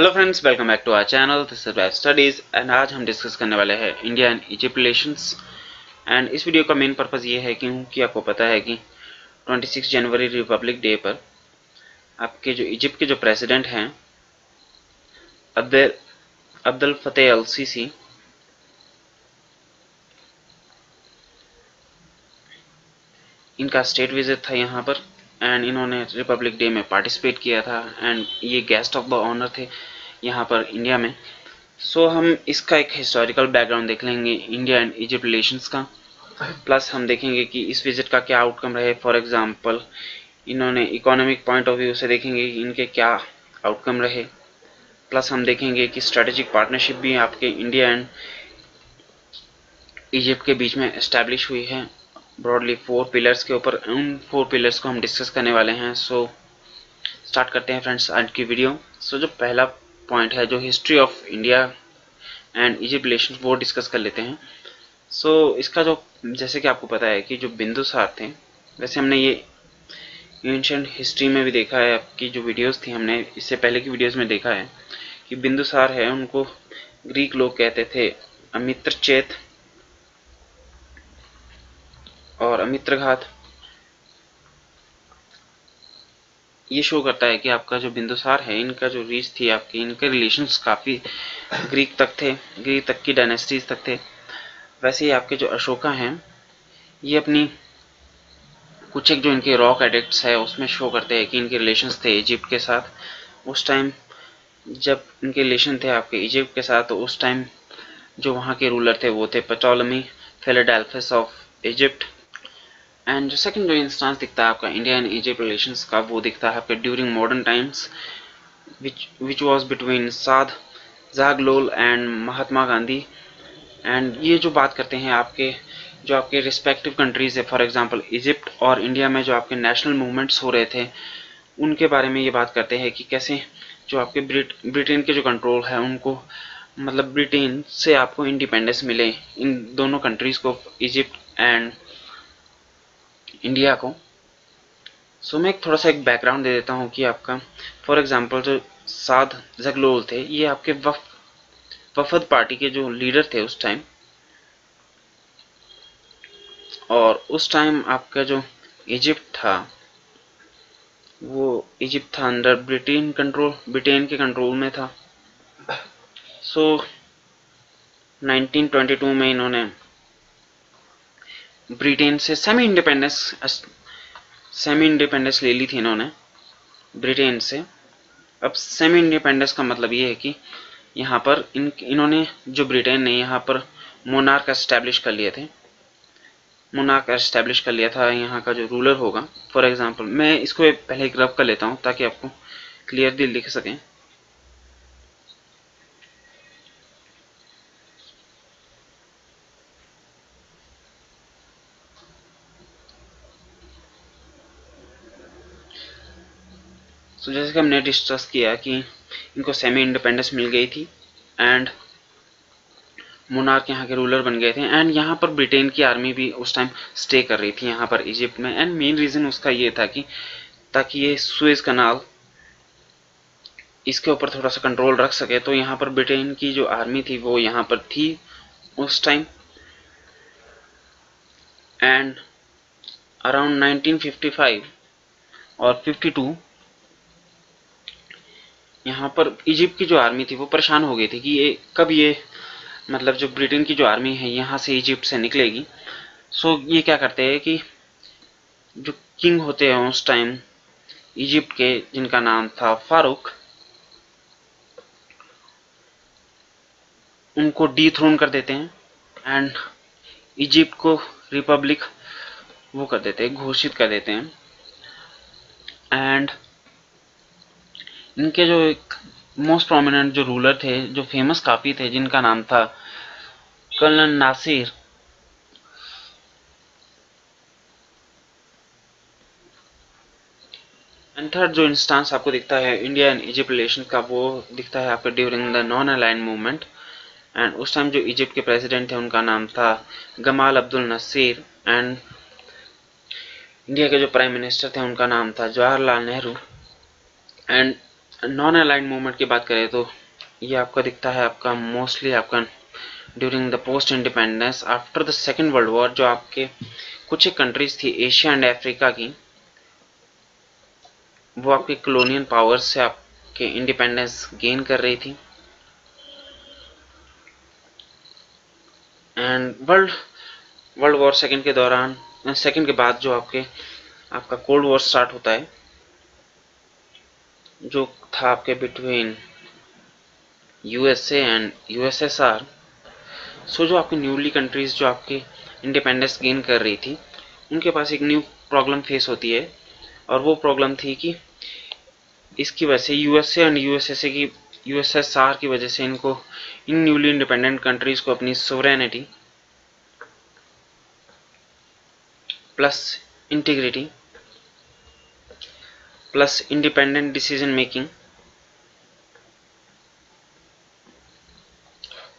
Hello friends welcome back to our channel studies and आज हम discuss करने वाले हैं India and Egypt relations and इस वीडियो का मेन पर्पज़ ये है क्योंकि आपको पता है कि 26 जनवरी रिपब्लिक डे पर आपके जो इजिप्ट के जो प्रेसिडेंट हैं Abdul Abdul Fattah al Sisi इनका स्टेट विज़िट था यहाँ पर एंड इन्होंने रिपब्लिक डे में पार्टिसिपेट किया था एंड ये गेस्ट ऑफ़ द ऑनर थे। यहाँ पर इंडिया में। सो so, हम इसका एक हिस्टोरिकल बैकग्राउंड देख लेंगे इंडिया एंड इजिप्ट रिलेशंस का। प्लस हम देखेंगे कि इस विज़िट का क्या आउटकम रहे। फॉर एग्जांपल इन्होंने इकोनॉमिक पॉइंट ऑफ़ व्यू से देखेंगे कि इनके क्या आउटकम रहे। प्लस हम देखेंगे कि स्ट्रेटेजिक पार्टनरशिप भी आपके इंडिया एंड इजिप्ट के बीच में इस्टेब्लिश हुई है। ब्रॉडली फोर पिलर्स के ऊपर उन फोर पिलर्स को हम डिस्कस करने वाले हैं। सो so, स्टार्ट करते हैं फ्रेंड्स आज की वीडियो सो so, जो पहला पॉइंट है जो history of India and Egypt relation वो डिस्कस कर लेते हैं। सो so, इसका जो जैसे कि आपको पता है कि जो बिंदुसार थे वैसे हमने ये एंशंट हिस्ट्री में भी देखा है आपकी जो वीडियोस थी हमने इससे पहले की वीडियोस में देखा है कि बिंदुसार है उनको ग्रीक लोग कहते थे अमित्र चेत और अमित्रघात। ये शो करता है कि आपका जो बिंदुसार है, इनका जो रीच थी आपकी, इनके रिलेशंस काफ़ी ग्रीक तक थे ग्रीक तक की डायनेस्टीज तक थे। वैसे ही आपके जो अशोका हैं, ये अपनी कुछ एक जो इनके रॉक एडिक्ट्स है, उसमें शो करते हैं कि इनके रिलेशंस थे इजिप्ट के साथ। उस टाइम जब इनके रिलेशन थे आपके इजिप्ट के साथ तो उस टाइम जो वहाँ के रूलर थे, वो थे Ptolemy Philadelphus of Egypt and जो सेकंड जो इंस्टांस दिखता है आपका इंडिया एंड इजिप्ट रिलेशन का, वो दिखता है आपके during modern times which which was between Saad Zaghloul and Mahatma Gandhi and ये जो बात करते हैं आपके, जो आपके रिस्पेक्टिव कंट्रीज़ है फॉर एग्जांपल इजिप्ट और इंडिया में जो आपके नेशनल मूवमेंट्स हो रहे थे, उनके बारे में ये बात करते हैं कि कैसे जो आपके ब्रिट ब्रिटेन के जो कंट्रोल है, उनको मतलब ब्रिटेन से आपको इंडिपेंडेंस मिले इन दोनों कंट्रीज़ को इजिप्ट एंड इंडिया को। सो मैं एक थोड़ा सा एक बैकग्राउंड दे देता हूँ कि आपका फॉर एग्जांपल जो साद जगलोल थे ये आपके वफ वफद पार्टी के जो लीडर थे उस टाइम और उस टाइम आपका जो इजिप्ट था वो इजिप्ट था अंडर ब्रिटेन कंट्रोल ब्रिटेन के कंट्रोल में था। सो so, 1922 में इन्होंने ब्रिटेन से सेमी इंडिपेंडेंस सेमी इंडिपेंडेंस ले ली थी इन्होंने, ब्रिटेन से। अब सेमी इंडिपेंडेंस का मतलब ये है कि यहाँ पर इन, इन्होंने जो ब्रिटेन ने यहाँ पर मोनार्क एस्टेब्लिश कर लिए थे मोनार्क एस्टेब्लिश कर लिया था, यहाँ का जो रूलर होगा। फॉर एग्जांपल मैं इसको पहले एक रब कर लेता हूँ ताकि आपको क्लियर दिल दिख सकें। सो so, जैसे कि हमने डिस्कस किया कि इनको सेमी इंडिपेंडेंस मिल गई थी एंड मोनार्क यहाँ के रूलर बन गए थे एंड यहाँ पर ब्रिटेन की आर्मी भी उस टाइम स्टे कर रही थी यहाँ पर इजिप्ट में एंड मेन रीज़न उसका ये था कि ताकि ये सुएज कनाल इसके ऊपर थोड़ा सा कंट्रोल रख सके तो यहाँ पर ब्रिटेन की जो आर्मी थी वो यहाँ पर थी उस टाइम एंड अराउंड 1955 और 52 यहाँ पर इजिप्ट की जो आर्मी थी, वो परेशान हो गई थी कि ये कब ये मतलब जो ब्रिटेन की जो आर्मी है, यहाँ से इजिप्ट से निकलेगी। सो ये क्या करते हैं कि जो किंग होते हैं उस टाइम इजिप्ट के जिनका नाम था फारूक, उनको डी थ्रोन कर देते हैं एंड इजिप्ट को रिपब्लिक वो कर देते हैं, घोषित कर देते हैं। एंड इनके जो एक मोस्ट प्रोमिनेंट जो रूलर थे, जो फ़ेमस काफ़ी थे, जिनका नाम था कर्नल नासिर। थर्ड जो इंस्टांस आपको दिखता है इंडिया एंड इजिप्ट रिलेशन का, वो दिखता है आपको during the non align movement and उस टाइम जो इजिप्ट के प्रेसिडेंट थे, उनका नाम था Gamal Abdul Nasser and India के जो प्राइम मिनिस्टर थे, उनका नाम था Jawaharlal Nehru and non aligned movement की बात करें तो ये आपका दिखता है आपका मोस्टली आपका during the post independence after the second world war जो आपके कुछ एक कंट्रीज़ थी एशिया एंड अफ्रीका की, वो आपके कॉलोनियल पावर्स से आपके इंडिपेंडेंस गेन कर रही थी। And world world war second के दौरान सेकेंड के बाद जो आपके, आपका कोल्ड वॉर स्टार्ट होता है जो था आपके between USA and USSR so जो आपकी न्यूली कंट्रीज़ जो आपके इंडिपेंडेंस गेन कर रही थी, उनके पास एक न्यू प्रॉब्लम फेस होती है। और वो प्रॉब्लम थी कि इसकी वजह से यूएसए एंड यूएसएसए की यूएसएसआर की वजह से इनको, इन न्यूली इंडिपेंडेंट कंट्रीज़ को अपनी sovereignty plus integrity plus independent decision making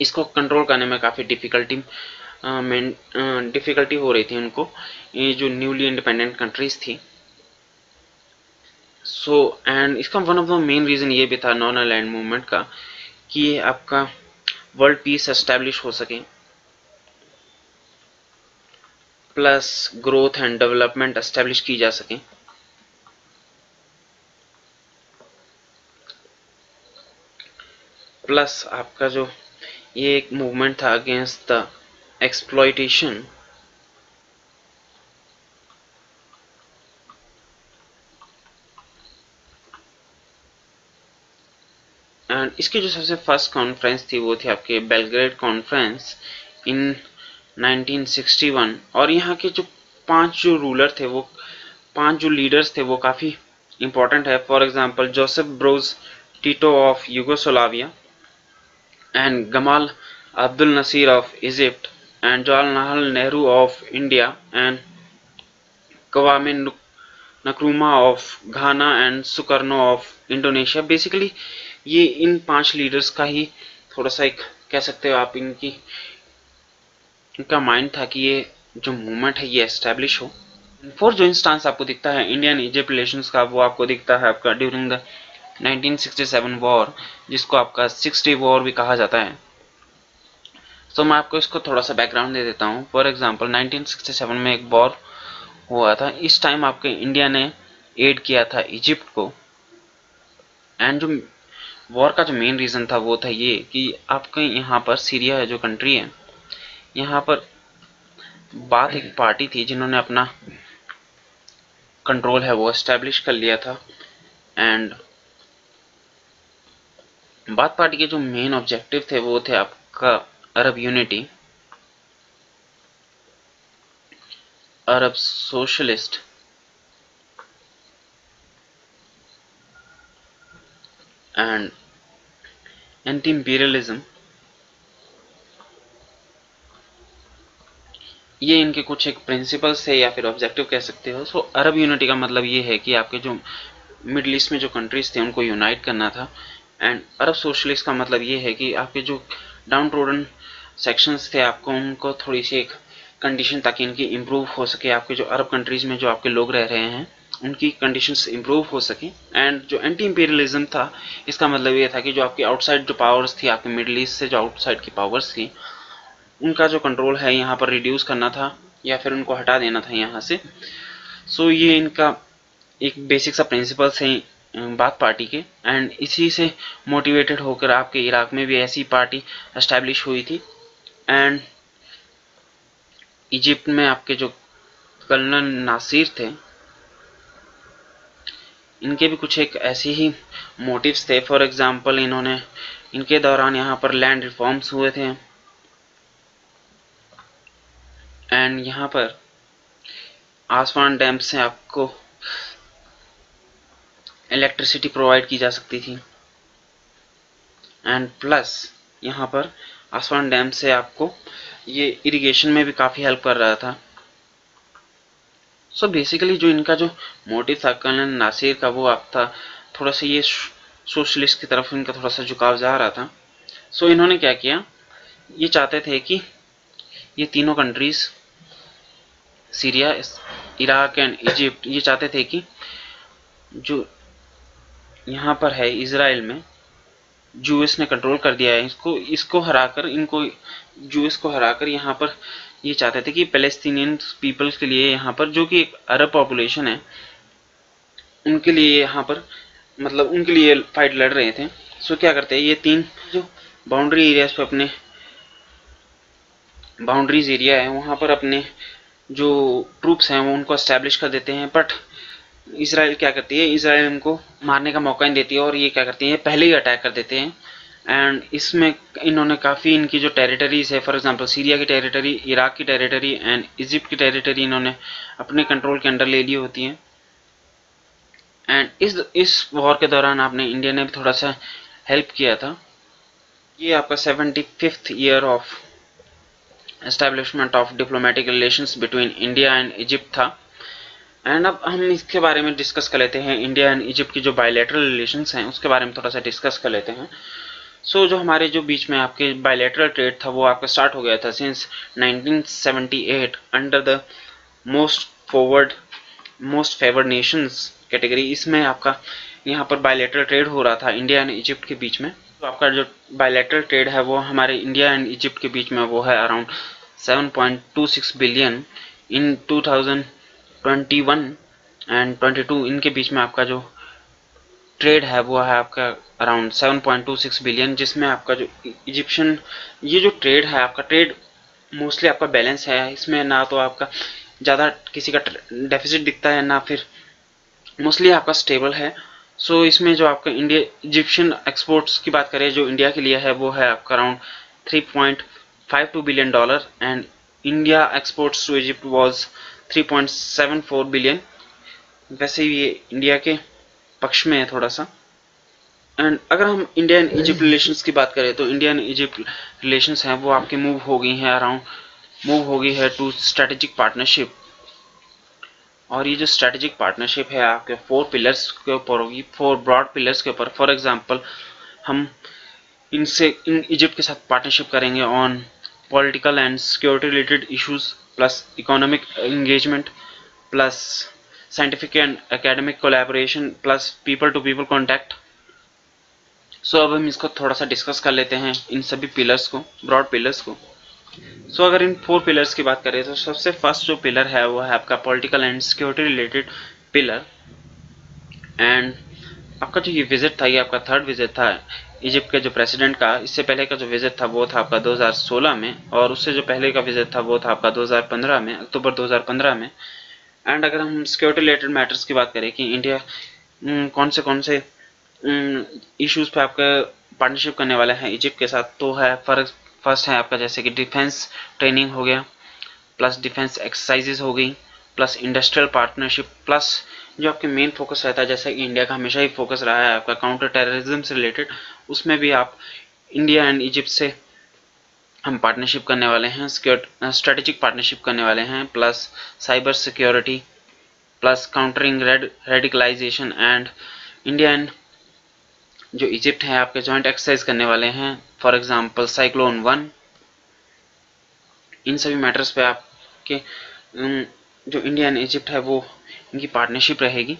इसको कंट्रोल करने में काफ़ी डिफ़िकल्टी डिफ़िकल्टी हो रही थी उनको। ये जो न्यूली इंडिपेंडेंट कंट्रीज़ थी। सो so, एंड इसका one of the main reason ये भी था नॉन अलाइंड मूवमेंट का कि आपका वर्ल्ड पीस एस्टेब्लिश हो सके। Plus growth and development establish की जा सके। प्लस आपका जो ये एक मूवमेंट था अगेंस्ट द एक्सप्लॉयटेशन एंड इसकी जो सबसे फ़र्स्ट कॉन्फ्रेंस थी वो थी आपके बेलग्रेड कॉन्फ्रेंस इन 1961 और यहाँ के जो पाँच जो रूलर थे वो, पाँच जो लीडर्स थे वो काफ़ी इंपॉर्टेंट है। For example Joseph Broz Tito of Yugoslavia and Gamal Abdul Nasir of Egypt and Jawaharlal Nehru of India and Kwame Nkrumah of Ghana and Sukarno of Indonesia basically ये इन पाँच लीडर्स का ही थोड़ा सा एक कह सकते हो आप इनकी इनका माइंड था कि ये जो मूवमेंट है ये एस्टेब्लिश हो फोर्थ जो इंस्टांस आपको दिखता है इंडियन इजिप्ट रिलेशंस का वो आपको दिखता है आपका ड्यूरिंग द 1967 वॉर, जिसको आपका सिक्स डे वॉर भी कहा जाता है। तो मैं आपको इसको थोड़ा सा बैकग्राउंड दे देता हूँ। फॉर एग्जांपल 1967 में एक वॉर हुआ था। इस टाइम आपके इंडिया ने एड किया था इजिप्ट को। एंड जो वॉर का जो मेन रीज़न था, वो था ये कि आपके यहाँ पर सीरिया है, जो कंट्री है, यहाँ पर बात एक पार्टी थी, जिन्होंने अपना कंट्रोल है, वो इस्टेब्लिश कर लिया था। एंड बात पार्टी के जो मेन ऑब्जेक्टिव थे, वो थे आपका Arab unity Arab socialist and anti imperialism ये इनके कुछ एक प्रिंसिपल्स थे या फिर ऑब्जेक्टिव कह सकते हो। सो अरब यूनिटी का मतलब ये है कि आपके जो मिडल ईस्ट में जो कंट्रीज़ थे, उनको यूनाइट करना था। एंड अरब सोशलिस्ट का मतलब ये है कि आपके जो डाउन टोडन सेक्शंस थे आपको उनको थोड़ी सी एक कंडीशन ताकि इनकी इम्प्रूव हो सके। आपके जो अरब कंट्रीज़ में जो आपके लोग रह रहे हैं उनकी कंडीशंस इम्प्रूव हो सके। एंड जो एंटी इंपीरियलिज्म था इसका मतलब ये था कि जो आपकी आउटसाइड जो पावर्स थी आपके मिडल ईस्ट से जो आउटसाइड की पावर्स थी उनका जो कंट्रोल है यहाँ पर रिड्यूस करना था या फिर उनको हटा देना था यहाँ से। सो so, ये इनका एक बेसिक सा प्रिंसिपल्स है। बात पार्टी के। एंड इसी से मोटिवेटेड होकर आपके इराक में भी ऐसी पार्टी एस्टेब्लिश हुई थी। एंड इजिप्ट में आपके जो कर्नल नासिर थे, इनके भी कुछ एक ऐसे ही मोटिव्स थे। फॉर एग्जांपल इन्होंने, इनके दौरान यहाँ पर लैंड रिफॉर्म्स हुए थे। एंड यहाँ पर आसमान डैम से आपको इलेक्ट्रिसिटी प्रोवाइड की जा सकती थी। एंड प्लस यहाँ पर आसवान डैम से आपको ये इरिगेशन में भी काफ़ी हेल्प कर रहा था। सो so बेसिकली जो इनका जो मोटिव था कर्नल नासिर का, वो आप था, थोड़ा सा ये सोशलिस्ट की तरफ़ इनका थोड़ा सा झुकाव जा रहा था। सो so इन्होंने क्या किया? ये चाहते थे कि ये तीनों countries Syria Iraq and Egypt ये चाहते थे कि जो यहाँ पर है इसराइल में। यूएस ने कंट्रोल कर दिया है। इसको इसको हराकर, इनको यूएस को हराकर यहाँ पर ये चाहते थे कि पैलेस्तीनियन पीपल्स के लिए यहाँ पर, जो कि एक अरब पॉपुलेशन है, उनके लिए यहाँ पर मतलब उनके लिए फाइट लड़ रहे थे। सो क्या करते हैं, ये तीन जो बाउंड्री एरियाज़ पर अपने बाउंड्रीज एरिया है, वहाँ पर अपने जो ट्रूप्स हैं, वो उनको इस्टेब्लिश कर देते हैं। बट इसराइल क्या करती है? इसराइल इनको मारने का मौका नहीं देती है और ये क्या करती है? पहले ही अटैक कर देते हैं। एंड इसमें इन्होंने काफ़ी इनकी जो टेरिटरीज है फॉर एग्जांपल सीरिया की टेरिटरी इराक की टेरिटरी एंड इजिप्ट की टेरिटरी इन्होंने अपने कंट्रोल के अंडर ले ली होती हैं। एंड इस इस वॉर के दौरान आपने इंडिया ने भी थोड़ा सा हेल्प किया था। ये आपका seventy fifth year of establishment of diplomatic relations between India and Egypt था। एंड अब हम इसके बारे में डिस्कस कर लेते हैं इंडिया एंड इजिप्ट की जो बायोलेटरल रिलेशंस हैं उसके बारे में थोड़ा सा डिस्कस कर लेते हैं। सो so, जो हमारे जो बीच में आपके बायोलेटरल ट्रेड था वो आपका स्टार्ट हो गया था since 1978 under the most forward most favoured nations category इसमें आपका यहाँ पर बायोलेटरल ट्रेड हो रहा था इंडिया एंड इजिप्ट के बीच में। तो आपका जो बायोलेटरल ट्रेड है वो हमारे इंडिया एंड इजिप्ट के बीच में वो है अराउंड 7.26 बिलियन इन 2021 एंड 22 इनके बीच में आपका जो ट्रेड है वो है आपका अराउंड 7.26 बिलियन जिसमें आपका जो इजिप्शियन ये जो ट्रेड है आपका ट्रेड मोस्टली आपका बैलेंस है। इसमें ना तो आपका ज़्यादा किसी का डेफिसिट दिखता है ना फिर मोस्टली आपका स्टेबल है। सो so, इसमें जो आपका इंडिया इजिप्शियन एक्सपोर्ट्स की बात करें जो इंडिया के लिए है वो है आपका around 3.52 billion dollar and India exports to Egypt was 3.74 billion वैसे ये इंडिया के पक्ष में है थोड़ा सा। एंड अगर हम इंडिया एंड इजिप्ट रिलेशंस की बात करें तो इंडिया एंड इजिप्ट रिलेशंस हैं, वो आपके मूव हो गई हैं अराउंड मूव हो गई है टू स्ट्रेटेजिक पार्टनरशिप और ये जो स्ट्रेटेजिक पार्टनरशिप है आपके फोर पिलर्स के ऊपर होगी फोर ब्रॉड पिलर्स के ऊपर। फॉर एग्जांपल हम इनसे, इन इजिप्ट के साथ पार्टनरशिप करेंगे on political and security related issues plus economic engagement plus scientific and academic collaboration plus people to people contact so अब हम इसको थोड़ा सा डिस्कस कर लेते हैं इन सभी पिलर्स को ब्रॉड पिलर्स को. सो so, अगर इन फोर पिलर्स की बात करें तो सबसे फ़र्स्ट जो पिलर है वो है आपका political and security related pillar and आपका जो ये विज़िट था ये आपका थर्ड विज़िट था इजिप्ट के जो प्रेसिडेंट का, इससे पहले का जो विज़िट था, वो था आपका 2016 में, और उससे जो पहले का विज़िट था, वो था आपका 2015 में, अक्टूबर 2015 में। एंड अगर हम सिक्योरिटी रिलेटेड मैटर्स की बात करें कि इंडिया कौन से कौन से इश्यूज़ पे आपका पार्टनरशिप करने वाला है इजिप्ट के साथ तो है फ़र्स्ट है आपका जैसे कि डिफेंस ट्रेनिंग हो गया प्लस डिफेंस एक्सरसाइजेज हो गई प्लस इंडस्ट्रियल पार्टनरशिप प्लस जो आपके मेन फोकस रहता है, जैसे इंडिया का हमेशा ही फोकस रहा है आपका काउंटर टेररिज्म से रिलेटेड उसमें भी आप इंडिया एंड इजिप्ट से हम पार्टनरशिप करने वाले हैं स्ट्रेटेजिक पार्टनरशिप करने वाले हैं plus cyber security plus countering red radicalisation and India and जो इजिप्ट है, आपके जॉइंट एक्सरसाइज करने वाले हैं फॉर एग्जांपल साइक्लोन वन इन सभी मैटर्स पे आपके जो इंडिया एंड इजिप्ट है, वो इनकी पार्टनरशिप रहेगी।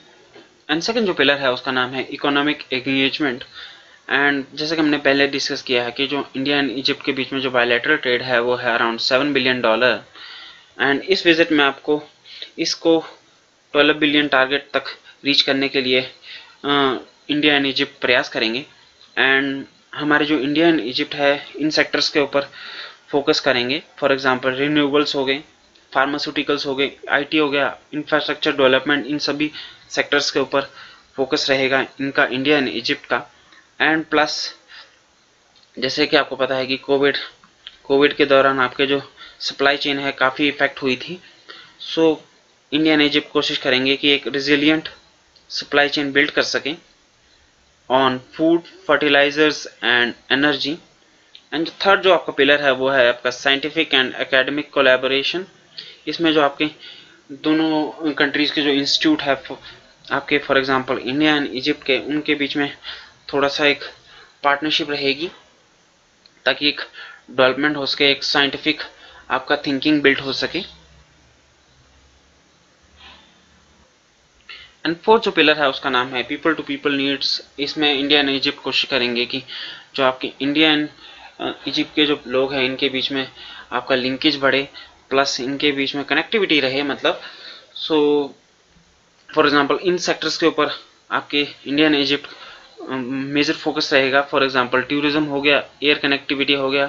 एंड सेकंड जो पिलर है, उसका नाम है इकोनॉमिक एंगेजमेंट एंड जैसे कि हमने पहले डिस्कस किया है कि जो इंडिया एंड इजिप्ट के बीच में जो बायोलेटरल ट्रेड है, वो है around seven billion dollar and इस विज़िट में आपको इसको ट्वेल्व बिलियन टारगेट तक रीच करने के लिए इंडिया एंड इजिप्ट प्रयास करेंगे। एंड हमारे जो इंडिया एंड इजिप्ट है, इन सेक्टर्स के ऊपर फोकस करेंगे। फॉर एग्जांपल रिन्यूएबल्स हो गए। फार्मास्यूटिकल्स हो गए आईटी हो गया इंफ्रास्ट्रक्चर डेवलपमेंट इन सभी सेक्टर्स के ऊपर फोकस रहेगा इनका इंडिया एंड इजिप्ट का। एंड प्लस जैसे कि आपको पता है कि कोविड कोविड के दौरान आपके जो सप्लाई चेन है काफ़ी इफ़ेक्ट हुई थी। सो इंडिया एंड इजिप्ट कोशिश करेंगे कि एक रिजिलियंट सप्लाई चेन बिल्ड कर सकें on food fertilisers and energy and third जो आपका पिलर है, वो है आपका साइंटिफिक एंड एकेडमिक कोलेबोरेशन इसमें जो आपके दोनों कंट्रीज़ के जो इंस्टीट्यूट है आपके for example India and Egypt के, उनके बीच में थोड़ा सा एक पार्टनरशिप रहेगी, ताकि एक डेवलपमेंट हो सके, एक साइंटिफिक आपका थिंकिंग बिल्ड हो सके। एंड फोर्थ जो पिलर है, उसका नाम है पीपल टू पीपल नीड्स इसमें इंडिया एंड इजिप्ट कोशिश करेंगे कि जो आपके इंडिया एंड इजिप्ट के जो लोग हैं, इनके बीच में आपका लिंकेज बढ़े। प्लस इनके बीच में कनेक्टिविटी रहे मतलब सो फॉर एग्जांपल इन सेक्टर्स के ऊपर आपके India and Egypt major focus रहेगा। फॉर एग्जांपल टूरिज़्म हो गया एयर कनेक्टिविटी हो गया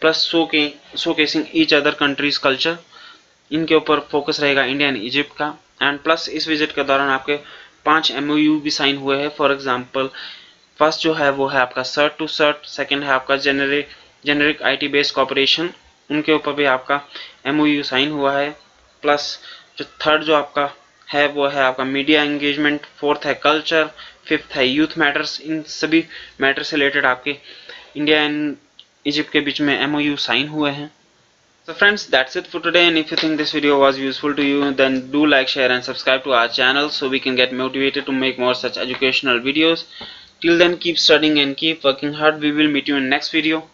प्लस शो के showcasing each other countries culture इनके ऊपर फोकस रहेगा इंडिया एंड इजिप्ट का। एंड प्लस इस विज़िट के दौरान आपके पाँच एमओयू भी साइन हुए हैं। फॉर एग्ज़ाम्पल फ़र्स्ट जो है, वो है आपका सर्ट टू सर्ट सेकेंड है आपका generic generic AI based cooperation उनके ऊपर भी आपका एम ओ यू साइन हुआ है प्लस जो थर्ड जो आपका है, वो है आपका मीडिया एंगेजमेंट फोर्थ है कल्चर फिफ्थ है यूथ मैटर्स इन सभी मैटर्स से रिलेटेड आपके इंडिया एंड इजिप्ट के बीच में एम ओ यू साइन हुए हैं। So friends that's it for today and if you think this video was useful to you then do like share and subscribe to our channel so we can get motivated to make more such educational videos till then keep studying and keep working hard we will meet you in next video